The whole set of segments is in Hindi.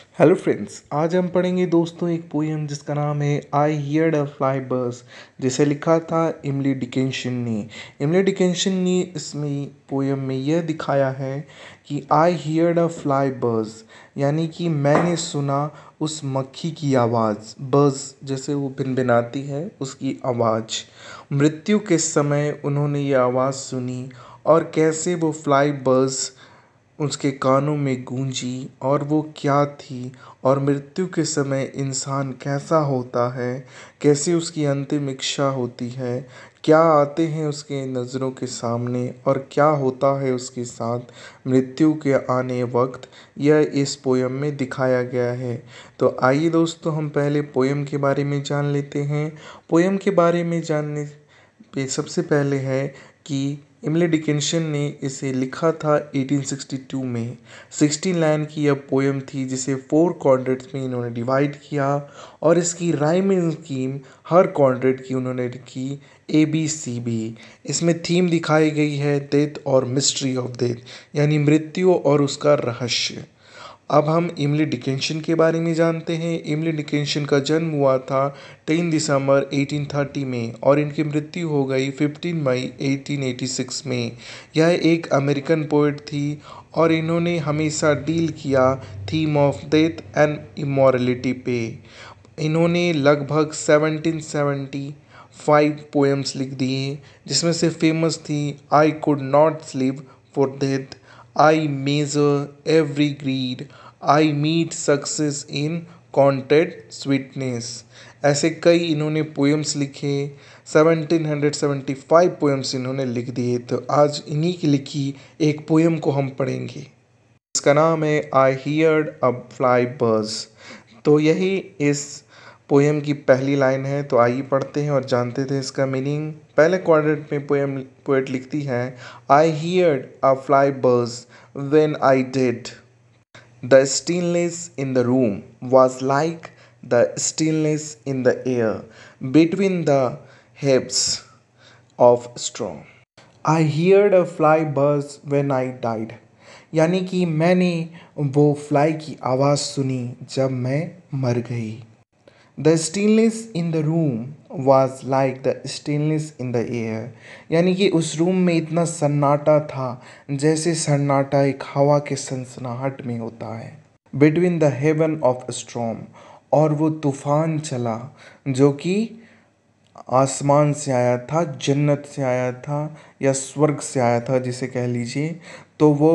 हेलो फ्रेंड्स आज हम पढ़ेंगे दोस्तों एक पोएम जिसका नाम है आई हियर्ड अ फ्लाई बर्स जिसे लिखा था इमली डिकेंशन ने। इमली डिकेंशन ने इसमें पोएम में यह दिखाया है कि आई हियर्ड अ फ्लाई बर्स यानी कि मैंने सुना उस मक्खी की आवाज़। बर्स जैसे वो भिन भिनभिनाती है, उसकी आवाज़। मृत्यु के समय उन्होंने ये आवाज़ सुनी, और कैसे वो फ्लाई बर्स उसके कानों में गूंजी और वो क्या थी और मृत्यु के समय इंसान कैसा होता है, कैसे उसकी अंतिम इच्छा होती है, क्या आते हैं उसके नज़रों के सामने और क्या होता है उसके साथ मृत्यु के आने वक्त, यह इस पोयम में दिखाया गया है। तो आइए दोस्तों, हम पहले पोयम के बारे में जान लेते हैं। पोयम के बारे में जानने पे सबसे पहले है कि इमले डिकेंशन ने इसे लिखा था 1862 में। 16 लाइन की यह पोएम थी जिसे फोर कॉन्ड्रेट्स में इन्होंने डिवाइड किया और इसकी राइमिंग स्कीम हर कॉन्ड्रेट की उन्होंने लिखी ए बी सी बी इसमें थीम दिखाई गई है डेथ और मिस्ट्री ऑफ़ डेथ यानी मृत्यु और उसका रहस्य। अब हम इमली डिकेंशन के बारे में जानते हैं। इमली डिकेंशन का जन्म हुआ था 10 दिसंबर 1830 में और इनकी मृत्यु हो गई 15 मई 1886 में। यह एक अमेरिकन पोइट थी और इन्होंने हमेशा डील किया theme of death and immorality पे। इन्होंने लगभग 1775 पोएम्स लिख दिए, जिसमें से फ़ेमस थी I could not sleeve for death I measure every greed I meet success in counted sweetness ऐसे कई इन्होंने पोएम्स लिखे। 1775 पोएम्स इन्होंने लिख दिए। तो आज इन्हीं की लिखी एक पोएम को हम पढ़ेंगे। इसका नाम है आई हियर्ड अ फ्लाई बर्ज तो यही इस पोएम की पहली लाइन है। तो आइए पढ़ते हैं और जानते थे इसका मीनिंग पहले क्वाड्रेंट में पोएम पोएट लिखती है I heard a fly buzz when I did the stillness in the room was like the stillness in the air between the hips of straw I heard a fly buzz when I died यानी कि मैंने वो फ्लाई की आवाज़ सुनी जब मैं मर गई। The stainless in the room was like the stainless in the air यानी कि उस रूम में इतना सन्नाटा था, जैसे सन्नाटा एक हवा के सनसनाहट में होता है। Between the heaven of storm और वो तूफ़ान चला, जो कि आसमान से आया था, जन्नत से आया था या स्वर्ग से आया था जिसे कह लीजिए तो वो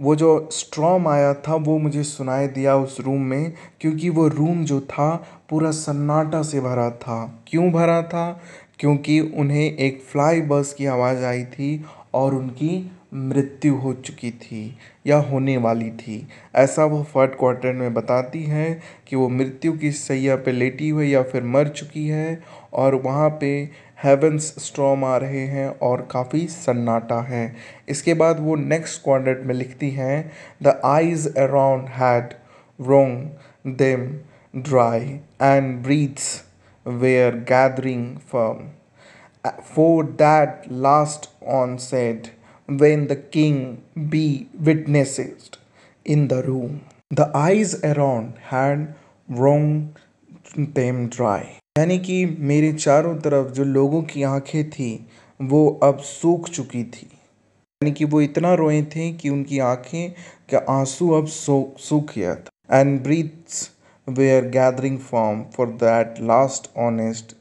वो जो स्ट्रॉम आया था, वो मुझे सुनाई दिया उस रूम में, क्योंकि वो रूम जो था, पूरा सन्नाटा से भरा था। क्यों भरा था? क्योंकि उन्हें एक फ्लाई बस की आवाज़ आई थी और उनकी मृत्यु हो चुकी थी या होने वाली थी। ऐसा वो फर्ट क्वार्टर में बताती है कि वो मृत्यु की सैया पे लेटी हुई या फिर मर चुकी है और वहाँ पे हेवंस स्ट्रॉम आ रहे हैं और काफ़ी सन्नाटा है। इसके बाद वो नेक्स्ट क्वाड्रेंट में लिखती हैं the eyes around had wrong them dry and breaths were gathering firm for that last on said when the king be witnessed in the room. The eyes around had wrung them dry. यानी कि मेरे चारों तरफ़ जो लोगों की आँखें थी, वो अब सूख चुकी थी। यानी कि वो इतना रोए थे कि उनकी आँखें के आँसू अब सूख गया था। And breaths were gathering form for that last honest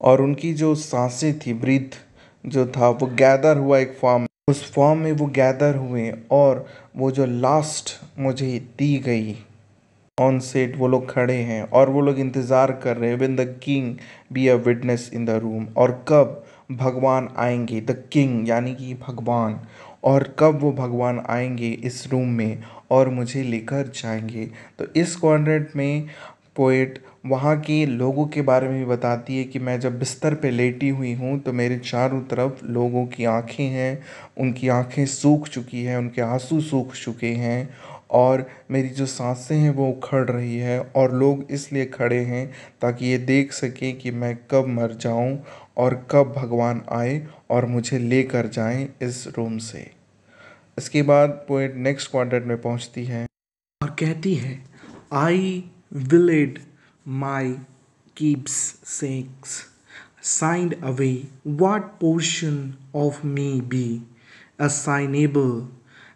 और उनकी जो साँसें थी ब्रीथ जो था, वो गैदर हुआ एक फॉर्म उस फॉर्म में वो गैदर हुए और वो जो लास्ट मुझे दी गई ऑन सेट वो लोग खड़े हैं और वो लोग इंतज़ार कर रहे हैं when the king be a witness in the room और कब भगवान आएँगे द किंग यानी कि भगवान और कब वो भगवान आएँगे इस रूम में और मुझे लेकर जाएँगे। तो इस क्वाड्रेंट में पोइट वहाँ के लोगों के बारे में भी बताती है कि मैं जब बिस्तर पे लेटी हुई हूँ तो मेरे चारों तरफ़ लोगों की आँखें हैं, उनकी आँखें सूख चुकी हैं, उनके आँसू सूख चुके हैं और मेरी जो साँसें हैं वो उखड़ रही है और लोग इसलिए खड़े हैं ताकि ये देख सकें कि मैं कब मर जाऊँ और कब भगवान आए और मुझे लेकर जाएँ इस रूम से। इसके बाद पोइट नेक्स्ट क्वाड्रेंट में पहुँचती है और कहती है I willed my keepsakes signed away. What portion of me be assignable?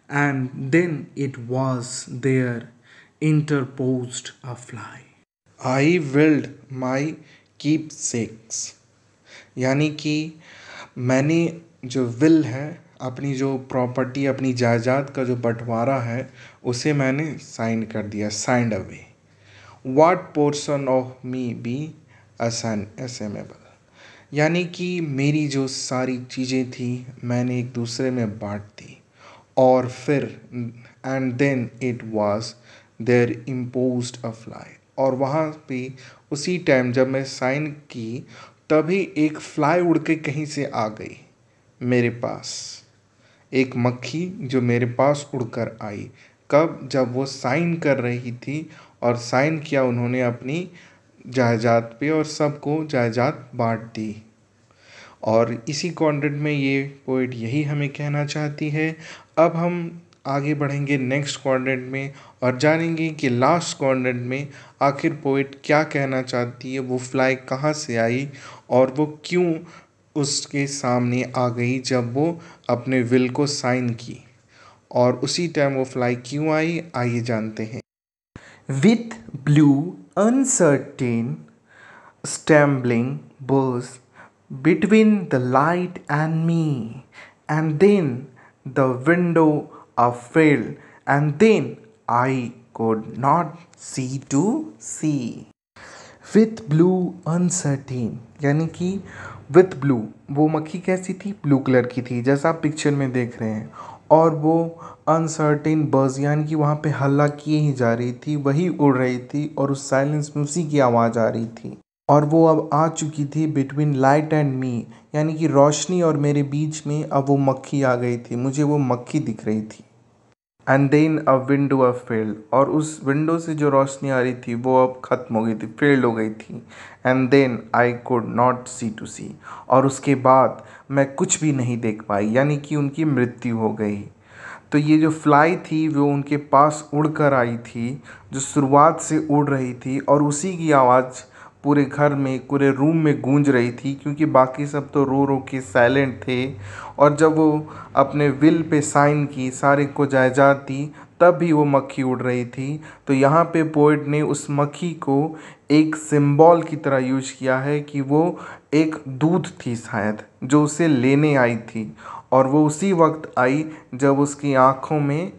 And then it was there interposed a fly. I willed my keepsakes यानी कि मैंने जो विल है अपनी जो प्रॉपर्टी अपनी जायदाद का जो बंटवारा है उसे मैंने साइन कर दिया signed away what portion of me be assignable यानी कि मेरी जो सारी चीज़ें थी, मैंने एक दूसरे में बांट दी। और फिर and then it was there impose a fly और वहाँ पे उसी टाइम जब मैं साइन की, तभी एक फ्लाई उड़ के कहीं से आ गई मेरे पास। एक मक्खी जो मेरे पास उड़कर आई। कब? जब वो साइन कर रही थी और साइन किया उन्होंने अपनी जायदाद पे और सबको जायदाद बांट दी। और इसी कॉन्टेंट में ये पोइट यही हमें कहना चाहती है, अब हम आगे बढ़ेंगे नेक्स्ट कॉन्टेंट में और जानेंगे कि लास्ट कॉन्टेंट में आखिर पोइट क्या कहना चाहती है, वो फ्लाई कहाँ से आई और वो क्यों उसके सामने आ गई जब वो अपने विल को साइन की। और उसी टाइम वो फ्लाई क्यों आई, आइए जानते हैं। Blue uncertain stumbling buzz between the light and me and then the window a fail and then I could not see to see. With blue uncertain यानी कि विथ ब्लू वो मक्खी कैसी थी? ब्लू कलर की थी. जैसा आप पिक्चर में देख रहे हैं. और वो अनसर्टेन बर्ज यानी कि वहाँ पे हल्ला किए ही जा रही थी, वही उड़ रही थी और उस साइलेंस में उसी की आवाज़ आ रही थी। और वो अब आ चुकी थी बिटवीन लाइट एंड मी यानी कि रोशनी और मेरे बीच में अब वो मक्खी आ गई थी। मुझे वो मक्खी दिख रही थी। And then a window a failed और उस विंडो से जो रोशनी आ रही थी, वो अब ख़त्म हो गई थी फेल्ड हो गई थी। And then I could not see to see और उसके बाद मैं कुछ भी नहीं देख पाई, यानी कि उनकी मृत्यु हो गई। तो ये जो फ्लाई थी, वो उनके पास उड़ कर आई थी, जो शुरुआत से उड़ रही थी, और उसी की आवाज़ पूरे घर में, पूरे रूम में गूंज रही थी, क्योंकि बाकी सब तो रो रो के साइलेंट थे। और जब वो अपने विल पे साइन की, सारे को जायदाद दी तब भी वो मक्खी उड़ रही थी। तो यहाँ पे पोइट ने उस मक्खी को एक सिंबल की तरह यूज़ किया है कि वो एक दूध थी शायद, जो उसे लेने आई थी। और वो उसी वक्त आई जब उसकी आँखों में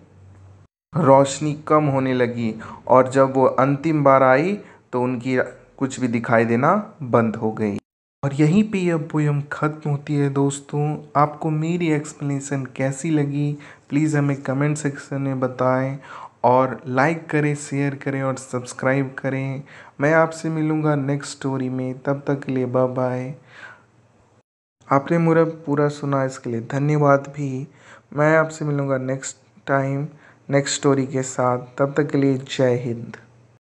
रोशनी कम होने लगी। और जब वो अंतिम बार आई तो उनकी कुछ भी दिखाई देना बंद हो गई। और यहीं पे यह पोयम ख़त्म होती है दोस्तों। आपको मेरी एक्सप्लेनेशन कैसी लगी? प्लीज़ हमें कमेंट सेक्शन में बताएँ और लाइक करें शेयर करें और सब्सक्राइब करें। मैं आपसे मिलूँगा नेक्स्ट स्टोरी में। तब तक के लिए बाय बाय आपने मेरा पूरा सुना, इसके लिए धन्यवाद भी। मैं आपसे मिलूँगा नेक्स्ट टाइम नेक्स्ट स्टोरी के साथ। तब तक के लिए जय हिंद।